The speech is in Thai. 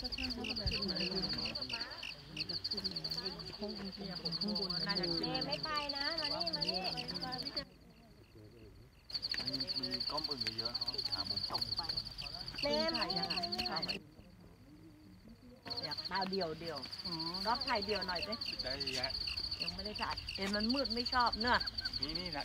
น่มย์ไม่ไปนะ มานี่ มานี่มีก้มอื่นเยอะเขาหามุมตกไปเม่ไม่อยากตาเดียวเดียวก็ถ่ายเดียวหน่อยสิได้ยะยังไม่ได้ถ่ายเห็นมันมืดไม่ชอบเนอะนี่นี่นะ